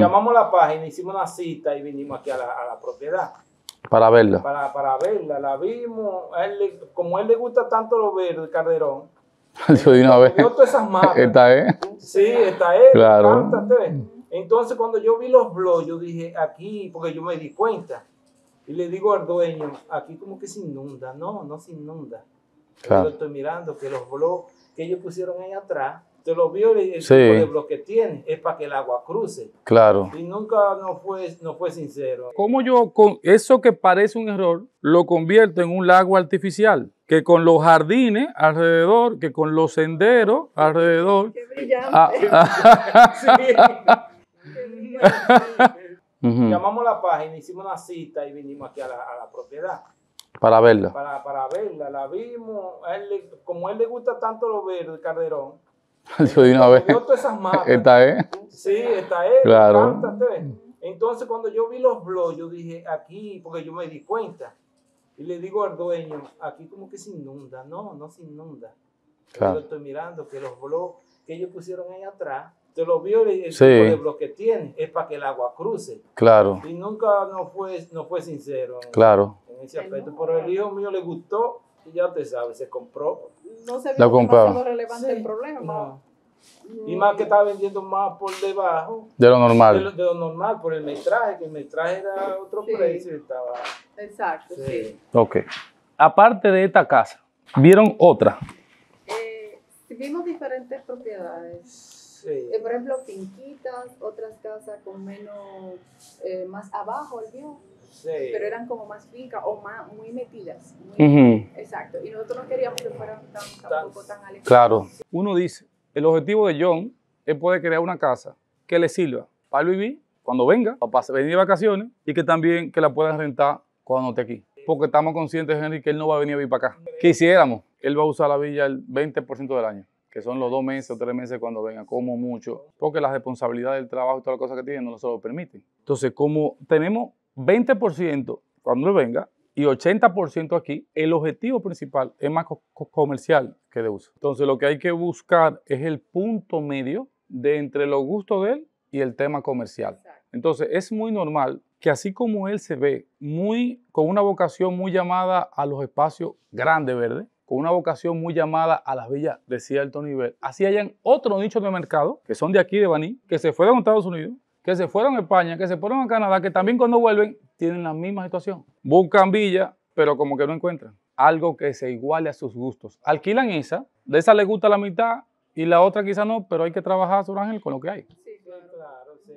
Llamamos a la página, hicimos una cita y vinimos aquí a la, a la propiedad Para verla. para, para verla. La vimos, a él le- como a él le gusta tanto lo verde, Calderón, Digo de una vez. vio todas esas mapas. Esta es. Sí, está él. Claro. Entonces, cuando yo vi los blogs, yo dije, aquí, porque yo me di cuenta, y le digo al dueño, aquí como que se inunda. No, no se inunda. Claro. Yo estoy mirando que los blogs que ellos pusieron ahí atrás, te lo vio el, Sí. tipo de blog que tiene, es para que el agua cruce. Claro. Y nunca no fue, no fue sincero. ¿Cómo yo con eso que parece un error lo convierto en un lago artificial? Que con los jardines alrededor, que con los senderos alrededor. Qué brillante. ah, ah, Llamamos la página, hicimos una cita y vinimos aquí a la, a la propiedad Para verla. para, para verla. La vimos, a él le- como a él le gusta tanto lo verde, Calderón, Digo de una vez. todas esas. Esta es. Sí. Claro. Entonces, cuando yo vi los blogs, yo dije, aquí, porque yo me di cuenta. Y le digo al dueño, aquí como que se inunda. No, no se inunda. Claro. Yo estoy mirando que los blogs que ellos pusieron ahí atrás, te lo vio el, el Sí. tipo de blog que tiene, es para que el agua cruce. Claro. Y nunca no fue, no fue sincero en, Claro. en ese aspecto. Pero el hijo mío le gustó y ya te sabes, se compró. No se vio compraba. demasiado relevante Sí. el problema. No. Y más que estaba vendiendo más por debajo De lo de lo, normal. de lo normal, por el metraje, que el metraje era otro Sí. precio y estaba. Exacto, sí. Sí. Ok. Aparte de esta casa, ¿vieron otra? Eh, vimos diferentes propiedades. Sí. Eh, por ejemplo, finquitas, otras casas con menos, eh, más abajo el view, sí. pero eran como más fincas o más, muy metidas. muy- Exacto. Y nosotros no queríamos que fueran tan, tampoco tan alejadas. Claro. Uno dice, el objetivo de John es poder crear una casa que le sirva para vivir cuando venga, o para venir de vacaciones, y que también que la puedan rentar cuando no esté aquí. Porque estamos conscientes, Henry, que él no va a venir a vivir para acá. Quisiéramos, él va a usar la villa el 20% del año, que son los dos meses o tres meses cuando venga, como mucho, porque la responsabilidad del trabajo y todas las cosas que tiene no se lo permiten. Entonces, como tenemos 20% cuando venga y 80% aquí, el objetivo principal es más co- co- comercial que de uso. Entonces, lo que hay que buscar es el punto medio de entre los gustos de él y el tema comercial. Entonces, es muy normal que así como él se ve muy con una vocación muy llamada a los espacios grandes, ¿verdad? Con una vocación muy llamada a las villas de cierto nivel. Así hayan otros nichos de mercado que son de aquí, de Baní, que se fueron a Estados Unidos, que se fueron a España, que se fueron a Canadá, que también cuando vuelven tienen la misma situación. Buscan villa, pero como que no encuentran algo que se iguale a sus gustos. Alquilan esa, de esa les gusta la mitad y la otra quizá no, pero hay que trabajar sobre Ángel con lo que hay. Sí, claro. Claro, sí.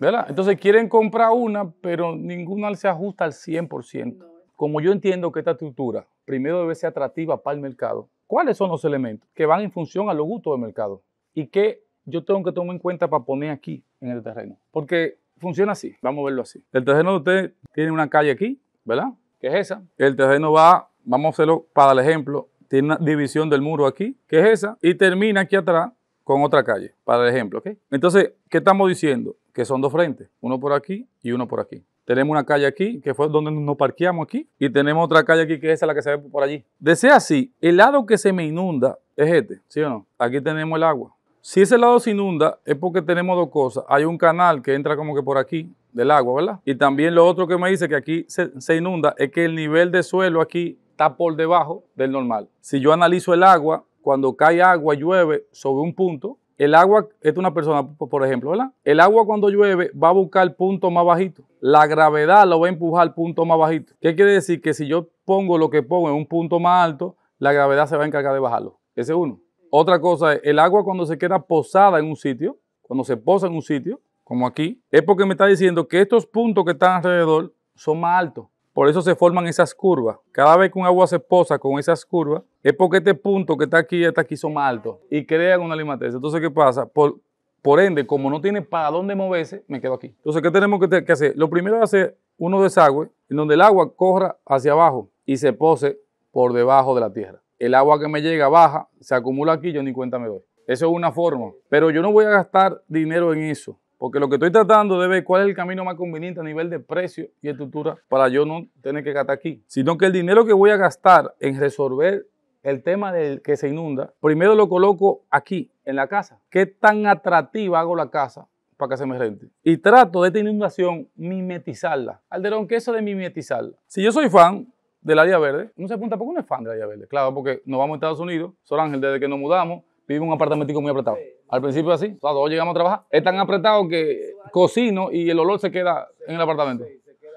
¿verdad? Entonces quieren comprar una, pero ninguna se ajusta al 100%. No, Como yo entiendo que esta estructura primero debe ser atractiva para el mercado, ¿cuáles son los elementos que van en función a los gustos del mercado? Y que yo tengo que tomar en cuenta para poner aquí en el terreno. Porque funciona así, vamos a verlo así. El terreno de usted tiene una calle aquí, ¿verdad? Que es esa. El terreno va, vamos a hacerlo para el ejemplo, tiene una división del muro aquí, que es esa, y termina aquí atrás con otra calle, para el ejemplo, ¿ok? Entonces, ¿qué estamos diciendo? Que son dos frentes, uno por aquí y uno por aquí. Tenemos una calle aquí, que fue donde nos parqueamos aquí, y tenemos otra calle aquí, que es esa la que se ve por allí. De ser así, el lado que se me inunda es este, ¿sí o no? Aquí tenemos el agua. Si ese lado se inunda, es porque tenemos dos cosas. Hay un canal que entra como que por aquí, del agua, ¿verdad? Y también lo otro que me dice que aquí se, se inunda es que el nivel de suelo aquí está por debajo del normal. Si yo analizo el agua, cuando cae agua, llueve sobre un punto, el agua, es una persona, por ejemplo, ¿verdad? El agua cuando llueve va a buscar punto más bajito. La gravedad lo va a empujar al punto más bajito. ¿Qué quiere decir? Que si yo pongo lo que pongo en un punto más alto, la gravedad se va a encargar de bajarlo. Ese es uno. Otra cosa es, el agua cuando se queda posada en un sitio, cuando se posa en un sitio, como aquí, es porque me está diciendo que estos puntos que están alrededor son más altos. Por eso se forman esas curvas. Cada vez que un agua se posa con esas curvas, es porque este punto que está aquí y está aquí son más altos y crean una limateza. Entonces, ¿qué pasa? Por, ende, como no tiene para dónde moverse, me quedo aquí. Entonces, ¿qué tenemos que, te- que hacer? Lo primero es hacer unos desagües en donde el agua corra hacia abajo y se pose por debajo de la tierra. El agua que me llega baja, se acumula aquí, yo ni cuenta me doy. Eso es una forma. Pero yo no voy a gastar dinero en eso. Porque lo que estoy tratando de ver cuál es el camino más conveniente a nivel de precio y estructura para yo no tener que gastar aquí. Sino que el dinero que voy a gastar en resolver el tema del que se inunda, primero lo coloco aquí, en la casa. ¿Qué tan atractiva hago la casa para que se me rente. Y trato de esta inundación mimetizarla. Alderón, ¿qué es eso de mimetizarla? Si yo soy fan del área verde, no se pregunta por qué uno es fan del área verde. Claro, porque nos vamos a Estados Unidos, Sol Ángel, desde que nos mudamos, en un apartamentico muy apretado. Al principio así, o todos llegamos a trabajar. Es tan apretado que cocino y el olor se queda en el apartamento.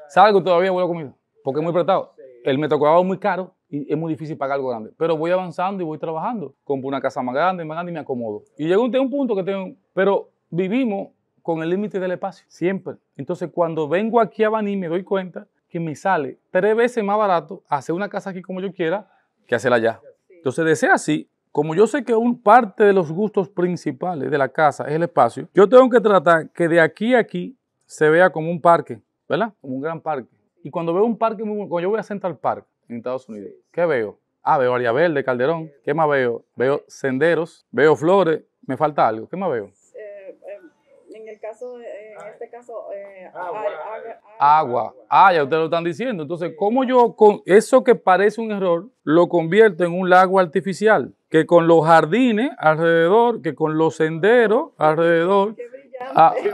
Salgo y todavía huele a comida, porque es muy apretado. El metro cuadrado es muy caro y es muy difícil pagar algo grande. Pero voy avanzando y voy trabajando. Compro una casa más grande, más grande y me acomodo. Y llegó un, un punto que tengo, pero vivimos con el límite del espacio, siempre. Entonces, cuando vengo aquí a Baní, me doy cuenta que me sale tres veces más barato hacer una casa aquí como yo quiera que hacerla allá. Entonces, de ser así, como yo sé que un parte de los gustos principales de la casa es el espacio, yo tengo que tratar que de aquí a aquí se vea como un parque, ¿verdad? Como un gran parque. Y cuando veo un parque, cuando yo voy a Central Park en Estados Unidos, ¿qué veo? Ah, veo área verde, Calderón. ¿Qué más veo? Veo senderos, veo flores. Me falta algo. ¿Qué más veo? Eh, en caso, en este caso, eh, Agua. hay- agua- Agua. Ah, ya ustedes lo están diciendo. Entonces, ¿cómo yo con eso que parece un error lo convierto en un lago artificial? Que con los jardines alrededor, que con los senderos alrededor, Qué brillante. ah,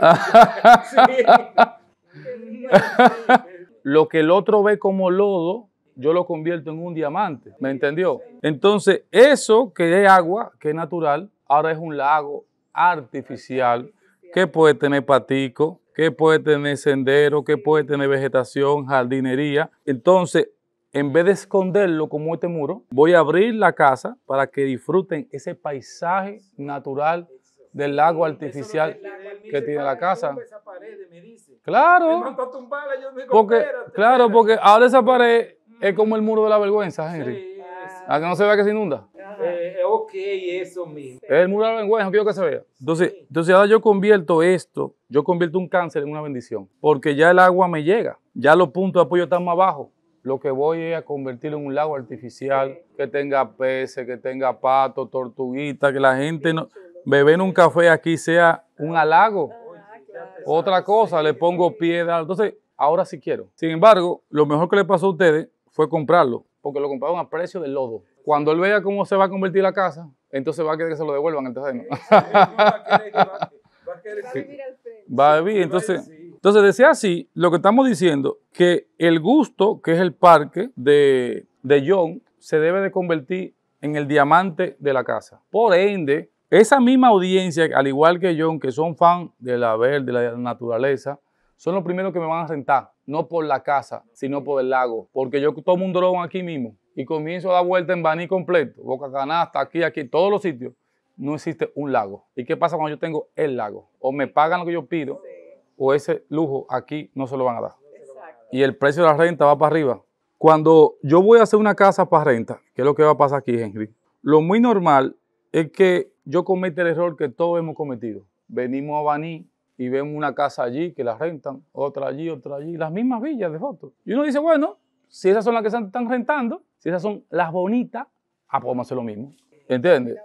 ah, qué brillante. lo que el otro ve como lodo, yo lo convierto en un diamante. ¿Me entendió? Entonces, eso que es agua, que es natural, ahora es un lago artificial que puede tener patico, que puede tener sendero, que puede tener vegetación, jardinería. Entonces, en vez de esconderlo como este muro, voy a abrir la casa para que disfruten ese paisaje natural del lago artificial que tiene la casa. Esa pared, me dice. Me Claro. tumbarla, yo Porque, claro, porque ahora esa pared es como el muro de la vergüenza, Henry. Sí. A que no se vea que se inunda. Ok, eso mismo. Es el muro de la vergüenza, no quiero que se vea. Entonces, entonces ahora yo convierto esto, yo convierto un cáncer en una bendición. Porque ya el agua me llega, ya los puntos de apoyo están más bajos. Lo que voy es a convertirlo en un lago artificial, que tenga peces, que tenga patos, tortuguitas, que la gente no, beber un café aquí sea un halago. Ah, claro. Otra cosa, le pongo piedra. Entonces, ahora sí quiero. Sin embargo, lo mejor que le pasó a ustedes fue comprarlo, porque lo compraron a precio del lodo. Cuando él vea cómo se va a convertir la casa, entonces va a querer que se lo devuelvan el terreno. Va a vivir al frente. Va a vivir. Entonces, entonces, de ser así, lo que estamos diciendo, que el gusto, que es el parque de, de John, se debe de convertir en el diamante de la casa. Por ende, esa misma audiencia, al igual que John, que son fan de la verde, de la naturaleza, son los primeros que me van a rentar, no por la casa, sino por el lago. Porque yo tomo un dron aquí mismo y comienzo a dar vuelta en Baní completo, Boca Canasta, aquí, aquí, todos los sitios. No existe un lago. ¿Y qué pasa cuando yo tengo el lago? O me pagan lo que yo pido, o ese lujo aquí no se lo van a dar. Exacto. Y el precio de la renta va para arriba. Cuando yo voy a hacer una casa para renta, ¿qué es lo que va a pasar aquí, Henry? Lo muy normal es que yo cometa el error que todos hemos cometido. Venimos a Baní y vemos una casa allí que la rentan, otra allí, otra allí, las mismas villas de fotos. Y uno dice, bueno, si esas son las que se están rentando, esas son las bonitas, ah, podemos hacer lo mismo. ¿Entiendes?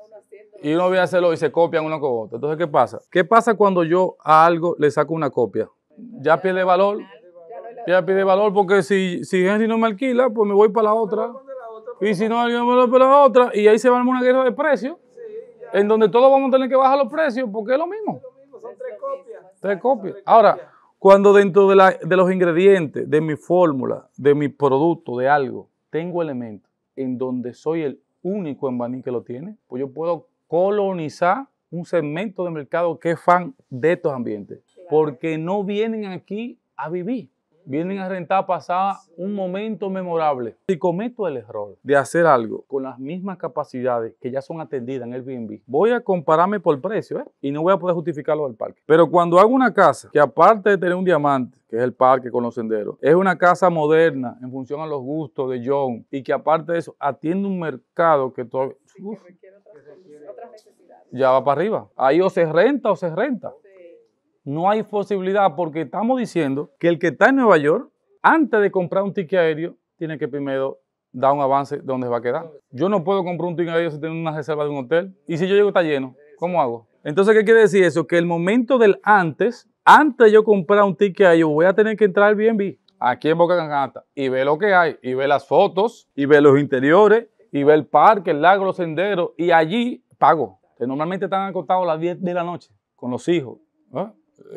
Y uno ve a hacerlo y se copian uno con otro. Entonces, ¿qué pasa? ¿Qué pasa cuando yo a algo le saco una copia? Ya pierde valor, Ya pierde valor porque si, si Henry no me alquila, pues me voy para la otra. Otra, Y si no, alguien me lo para la otra. Y ahí se va a armar una guerra de precios, en donde todos vamos a tener que bajar los precios porque es lo mismo. son Es tres copias. Tres copias. Ahora, cuando dentro de, la- de los ingredientes, de mi fórmula, de mi producto, de algo, tengo elementos en donde soy el único en Baní que lo tiene, pues yo puedo colonizar un segmento de mercado que es fan de estos ambientes. Porque no vienen aquí a vivir. Vienen a rentar pasar un momento memorable. Si cometo el error de hacer algo con las mismas capacidades que ya son atendidas en Airbnb, voy a compararme por precio ¿eh? y no voy a poder justificarlo del parque. Pero cuando hago una casa que aparte de tener un diamante, que es el parque con los senderos, es una casa moderna en función a los gustos de John y que aparte de eso atiende un mercado que necesidades. ya va para arriba. Ahí o se renta o se renta. No hay posibilidad porque estamos diciendo que el que está en Nueva York, antes de comprar un ticket aéreo, tiene que primero dar un avance de dónde va a quedar. Yo no puedo comprar un ticket aéreo si tengo una reserva de un hotel. Y si yo llego está lleno, ¿cómo hago? Entonces, ¿qué quiere decir eso? Que el momento del antes, antes de yo comprar un ticket aéreo, voy a tener que entrar al Airbnb, aquí en Boca Cancata, y ver lo que hay, y ver las fotos, y ver los interiores, y ver el parque, el lago, los senderos, y allí pago. Que normalmente están acostados a las 10 de la noche con los hijos. ¿eh?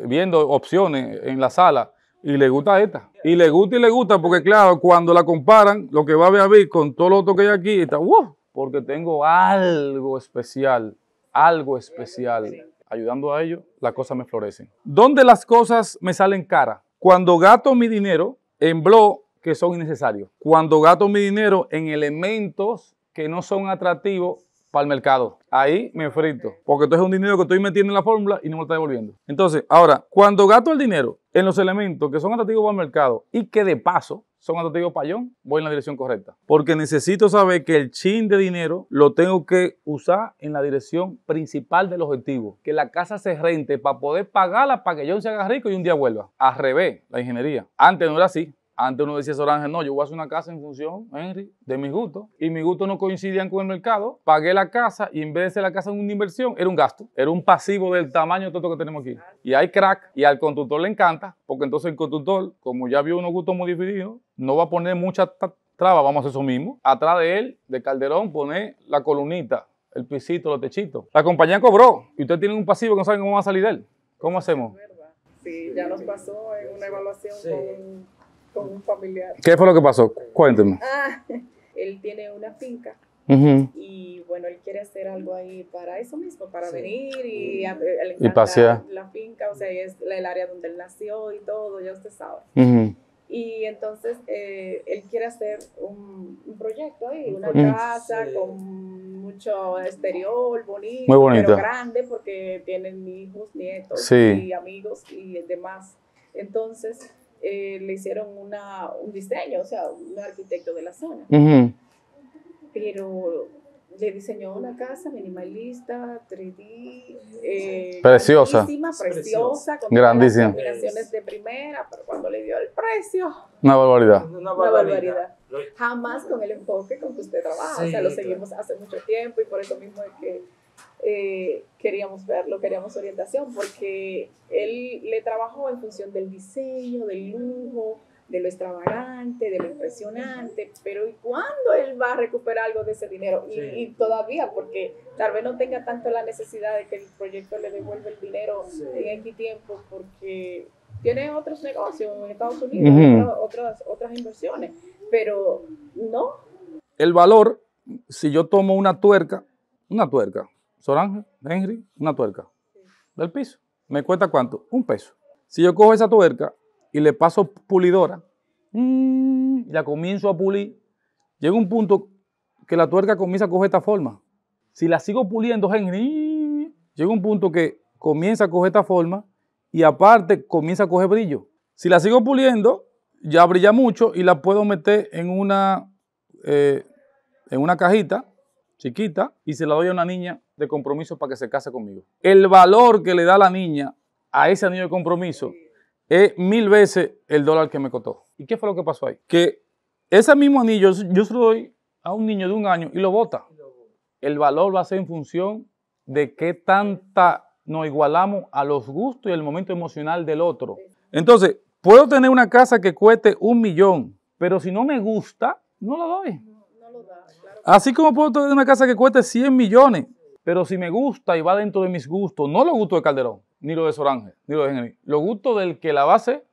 Viendo opciones en la sala y le gusta esta. Y le gusta y le gusta porque, claro, cuando la comparan, lo que va a ver con todo lo otro que hay aquí, está, ¡wow! Porque tengo algo especial, algo especial. Ayudando a ellos, las cosas me florecen. ¿Dónde las cosas me salen caras? Cuando gasto mi dinero en blog que son innecesarios. Cuando gasto mi dinero en elementos que no son atractivos para el mercado. Ahí me frito. Porque entonces es un dinero que estoy metiendo en la fórmula y no me lo está devolviendo. Entonces, ahora, cuando gasto el dinero en los elementos que son atractivos para el mercado y que de paso son atractivos para yo, voy en la dirección correcta. Porque necesito saber que el chin de dinero lo tengo que usar en la dirección principal del objetivo. Que la casa se rente para poder pagarla para que yo se haga rico y un día vuelva. Al revés, la ingeniería. Antes no era así. Antes uno decía, Solange, no, yo voy a hacer una casa en función, Henry, de mis gustos. Y mis gustos no coincidían con el mercado. Pagué la casa y en vez de ser la casa una inversión, era un gasto. Era un pasivo del tamaño de todo lo que tenemos aquí. Y hay crack. Y al constructor le encanta, porque entonces el constructor, como ya vio unos gustos muy divididos, no va a poner mucha traba, vamos a hacer eso mismo. Atrás de él, de Calderón, poner la columnita, el pisito, los techitos. La compañía cobró y ustedes tienen un pasivo que no saben cómo va a salir de él. ¿Cómo hacemos? Sí, ya nos pasó en una evaluación con con un familiar. ¿Qué fue lo que pasó? Cuénteme. Ah, él tiene una finca y bueno, él quiere hacer algo ahí para eso mismo, para venir y, y pasear. La finca, o sea, es el área donde él nació y todo, ya usted sabe. Y entonces eh, él quiere hacer un, proyecto ahí, una casa con mucho exterior, bonito, Muy bonito. pero grande porque tienen hijos, nietos y amigos y demás. Entonces, eh, le hicieron una, un diseño, o sea, un arquitecto de la zona. Pero le diseñó una casa minimalista, 3D, eh, preciosa, preciosa, con grandísima, combinaciones de primera, pero cuando le dio el precio, una barbaridad, una barbaridad. Jamás con el enfoque con que usted trabaja, o sea, lo seguimos hace mucho tiempo y por eso mismo es que eh, queríamos verlo, queríamos orientación, porque él le trabajó en función del diseño, del lujo, de lo extravagante, de lo impresionante, pero ¿y cuándo él va a recuperar algo de ese dinero? Y, todavía, porque tal vez no tenga tanto la necesidad de que el proyecto le devuelva el dinero en X tiempo, porque tiene otros negocios en Estados Unidos, otras, otras inversiones, pero no. El valor, si yo tomo una tuerca, una tuerca, Sorange, Henry, una tuerca del piso. ¿Me cuesta cuánto? Un peso. Si yo cojo esa tuerca y le paso pulidora, y la comienzo a pulir, llega un punto que la tuerca comienza a coger esta forma. Si la sigo puliendo, Henry, llega un punto que comienza a coger esta forma y aparte comienza a coger brillo. Si la sigo puliendo, ya brilla mucho y la puedo meter en una, eh, en una cajita chiquita y se la doy a una niña de compromiso para que se case conmigo. El valor que le da la niña a ese anillo de compromiso es mil veces el dólar que me costó. ¿Y qué fue lo que pasó ahí? Que ese mismo anillo yo se lo doy a un niño de un año y lo bota. El valor va a ser en función de qué tanta nos igualamos a los gustos y el momento emocional del otro. Entonces, puedo tener una casa que cueste un millón, pero si no me gusta, no la doy. Así como puedo tener una casa que cueste 100 millones, pero si me gusta y va dentro de mis gustos, no los gustos de Calderón, ni los de Sorange, ni los de Henry, los gustos del que la base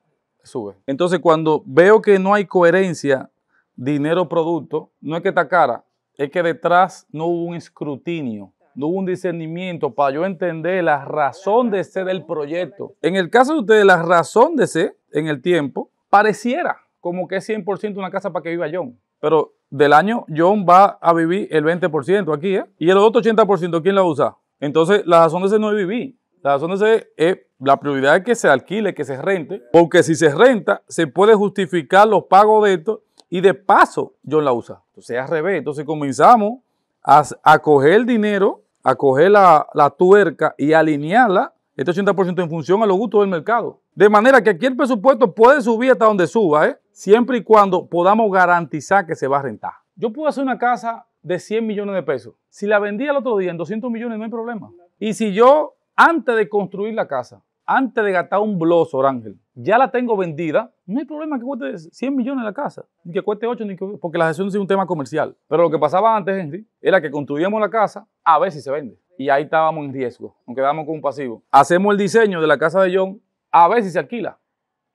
sube. Entonces, cuando veo que no hay coherencia dinero-producto, no es que está cara, es que detrás no hubo un escrutinio, no hubo un discernimiento para yo entender la razón de ser del proyecto. En el caso de ustedes, la razón de ser en el tiempo pareciera como que es 100% una casa para que viva John. Pero del año, John va a vivir el 20% aquí, ¿eh? Y el otro 80%, ¿quién la usa? Entonces, la razón de ser no es vivir. La razón de ser es, la prioridad es que se alquile, que se rente, porque si se renta, se puede justificar los pagos de esto y de paso, John la usa. Entonces, al revés. Entonces, comenzamos a, coger el dinero, a coger la, la tuerca y alinearla, este 80% en función a los gustos del mercado. De manera que aquí el presupuesto puede subir hasta donde suba, ¿eh? Siempre y cuando podamos garantizar que se va a rentar. Yo puedo hacer una casa de 100 millones de pesos. Si la vendía el otro día en 200 millones, no hay problema. Y si yo, antes de construir la casa, antes de gastar un bloso, Ángel, ya la tengo vendida, no hay problema que cueste 100 millones la casa, ni que cueste 8, ni que, porque la gestión es un tema comercial. Pero lo que pasaba antes, Henry, era que construíamos la casa a ver si se vende. y ahí estábamos en riesgo, nos quedamos con un pasivo. Hacemos el diseño de la casa de John, a ver si se alquila.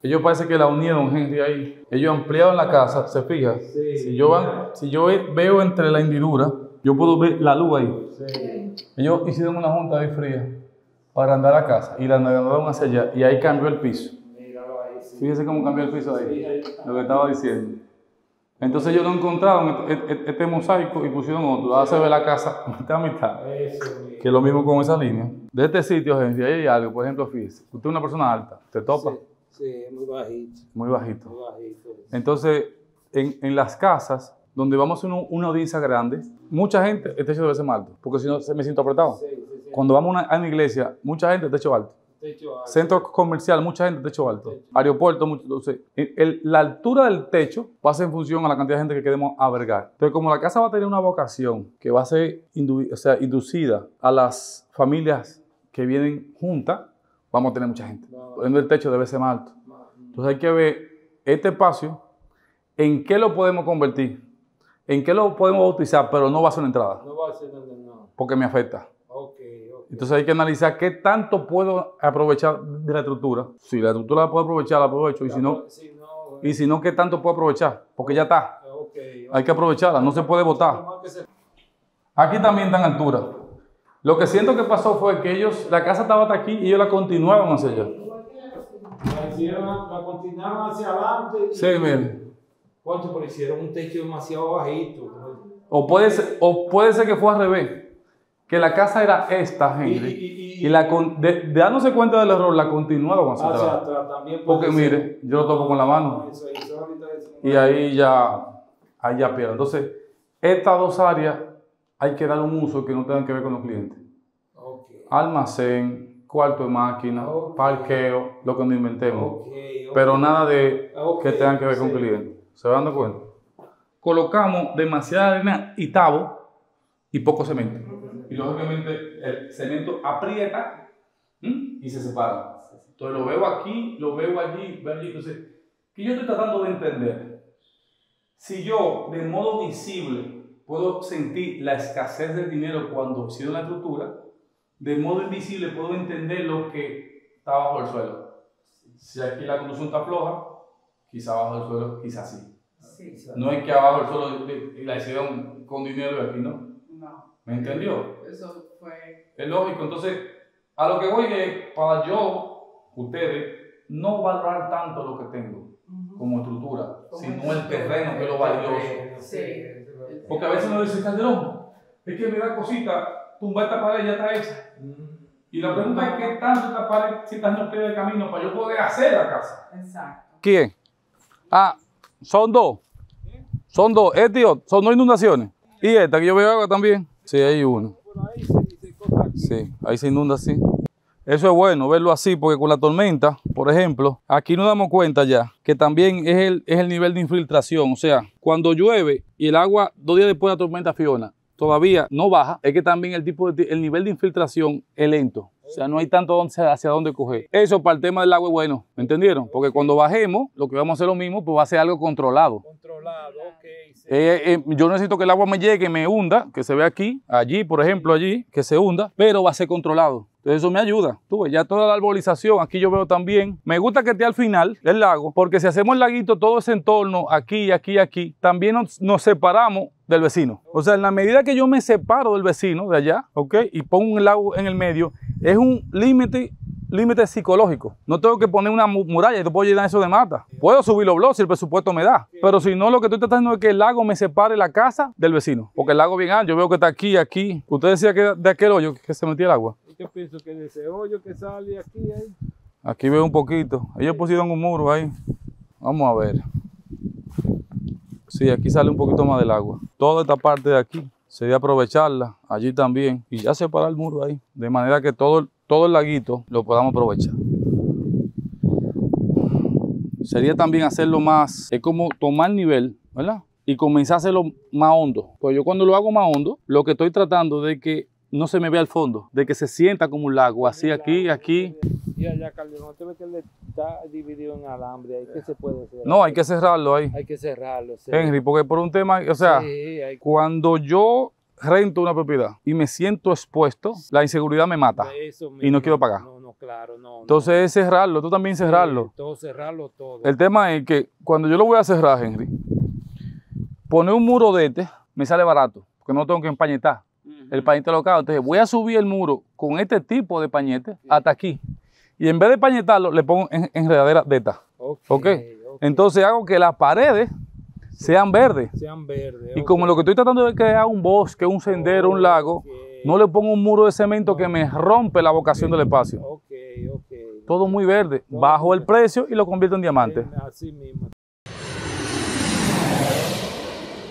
Ellos parece que la unieron, Henry, ahí. Ellos ampliaron la casa, ¿se fija? Si, yo van- si yo veo entre la hendidura, yo puedo ver la luz ahí. Ellos hicieron una junta ahí fría para andar a casa y la andaron hacia allá y ahí cambió el piso. Fíjese cómo cambió el piso ahí, lo que estaba diciendo. Entonces ellos no encontraron este, este- este mosaico y pusieron otro. Ahora se ve la casa mitad a mitad. Que es lo mismo con esa línea. De este sitio, gente, ahí hay algo. Por ejemplo, fíjese. Usted es una persona alta, te topa Sí, es muy bajito, muy bajito. muy bajito. Entonces, en, en las casas donde vamos a una, una audiencia grande, mucha gente, el techo debe ser más alto, porque si no me siento apretado. Sí, sí, sí. Cuando vamos a una, a una iglesia, mucha gente, techo alto. Techo alto. Centro comercial, mucha gente, techo alto. Aeropuerto, mucho, el- el- la altura del techo va a ser en función a la cantidad de gente que queremos albergar. Entonces, como la casa va a tener una vocación que va a ser indu- o sea, inducida a las familias que vienen juntas, vamos a tener mucha gente. El techo debe ser más alto. Entonces, hay que ver este espacio, en qué lo podemos convertir, en qué lo podemos bautizar, pero no va a ser una entrada, No va a ser nada, no. porque me afecta. Entonces hay que analizar qué tanto puedo aprovechar de la estructura. Si la estructura la puedo aprovechar, la aprovecho. Y si no, y si no ¿qué tanto puedo aprovechar? Porque ya está. Hay que aprovecharla, no se puede se- Aquí también está en altura. Lo que siento que pasó fue que ellos, la casa estaba hasta aquí y ellos la continuaban hacia allá. La hicieron, la continuaron hacia adelante. y- Sí, miren. Concho, pero hicieron un techo demasiado bajito. O puede ser, o puede ser que fue al revés. Que la casa era esta, Henry. y, y, Y la, con- de, de dándose cuenta del error, la continuaron hacia hacia atrás. atrás también. Porque ser. mire, yo lo toco con la mano. Eso, eso ahorita es- y ahí ya, ahí ya pierde. Entonces, estas dos áreas hay que dar un uso que no tenga que ver con los clientes. Ok. Almacén, cuarto de máquina, Ok. parqueo, lo que nos inventemos. Ok, ok. Pero nada de que tengan que ver con clientes. ¿Se van dando cuenta? Colocamos demasiada arena y tabo y poco cemento. Y lógicamente el cemento aprieta ¿m? y se separa. Entonces lo veo aquí, lo veo allí, veo allí. Entonces, ¿qué yo estoy tratando de entender? Si yo de modo visible puedo sentir la escasez del dinero cuando hicieron la estructura, de modo invisible puedo entender lo que está bajo el suelo. Si aquí la construcción está floja, quizá abajo del suelo, quizá sí. No es que abajo del suelo la hicieron con dinero y aquí no. No, ¿Me entendió? eso fue. Es lógico. Entonces, a lo que voy es, para yo, ustedes, no valorar tanto lo que tengo como estructura, Como sino el terreno, que es lo valioso. Sí. Porque a veces uno dice, Calderón, es que me da cosita, tumbar esta pared ya está hecha. Y la pregunta es, ¿qué tanto esta pared si está en el pie del camino para yo poder hacer la casa? Exacto. ¿Quién? Ah, son dos. Son dos. Este y otro. Son dos inundaciones. Y esta que yo veo agua también. Sí, hay aquí. Sí, ahí se inunda así. Eso es bueno verlo así, porque con la tormenta, por ejemplo, aquí nos damos cuenta ya que también es el, es el nivel de infiltración. O sea, cuando llueve y el agua dos días después de la tormenta Fiona todavía no baja, es que también el, tipo el nivel de infiltración es lento. O sea, no hay tanto hacia dónde coger. Eso para el tema del agua es bueno, ¿me entendieron? Porque cuando bajemos, lo que vamos a hacer lo mismo, pues va a ser algo controlado. Controlado, ok. sí. Eh, eh, yo necesito que el agua me llegue, me hunda, que se ve aquí, allí, por ejemplo, allí, que se hunda, pero va a ser controlado. Entonces eso me ayuda. Tú ves, ya toda la arbolización, aquí yo veo también. Me gusta que esté al final el lago, porque si hacemos el laguito, todo ese entorno, aquí, aquí, aquí, también nos, nos separamos del vecino. O sea, en la medida que yo me separo del vecino de allá, ¿ok? Y pongo un lago en el medio, es un límite límite psicológico. No tengo que poner una mu- muralla y te puedo llenar eso de mata. Puedo subir los blogs si el presupuesto me da. Pero si no, lo que estoy tratando es que el lago me separe la casa del vecino. Porque el lago bien alto. Yo veo que está aquí, aquí. Usted decía que de aquel hoyo que se metía el agua. Yo pienso que de ese hoyo que sale aquí, ahí. Aquí veo un poquito. Ellos pusieron un muro ahí. Vamos a ver. Sí, aquí sale un poquito más del agua. Toda esta parte de aquí sería aprovecharla. Allí también. Y ya separar el muro ahí. De manera que todo, todo el laguito lo podamos aprovechar. Sería también hacerlo más. Es como tomar nivel, ¿verdad? Y comenzar a hacerlo más hondo. Pues yo cuando lo hago más hondo, lo que estoy tratando de que no se me vea al fondo, de que se sienta como un lago, así aquí, aquí, Y allá, ve que le está dividido en alambre. Ahí que se puede hacer. No, hay que cerrarlo ahí. Hay que cerrarlo. sí. Henry, porque por un tema, o sea, sí, hay cuando yo rento una propiedad y me siento expuesto, la inseguridad me mata. Eso y no mismo. quiero pagar. No, no, claro, no. no. Entonces es cerrarlo, tú también cerrarlo. Sí, todo cerrarlo todo. El tema es que cuando yo lo voy a cerrar, Henry, poner un muro de este me sale barato, porque no tengo que empañetar el pañete local. Entonces voy a subir el muro con este tipo de pañete hasta aquí. Y en vez de pañetarlo, le pongo en- enredadera de esta. Ok, ¿Ok? ok. Entonces hago que las paredes sean verdes. Sean verdes. Y como lo que estoy tratando de crear un bosque, un sendero, un lago, no le pongo un muro de cemento que me rompe la vocación del espacio. Ok, ok. Todo muy verde. Bajo el precio y lo convierto en diamante. Así mismo.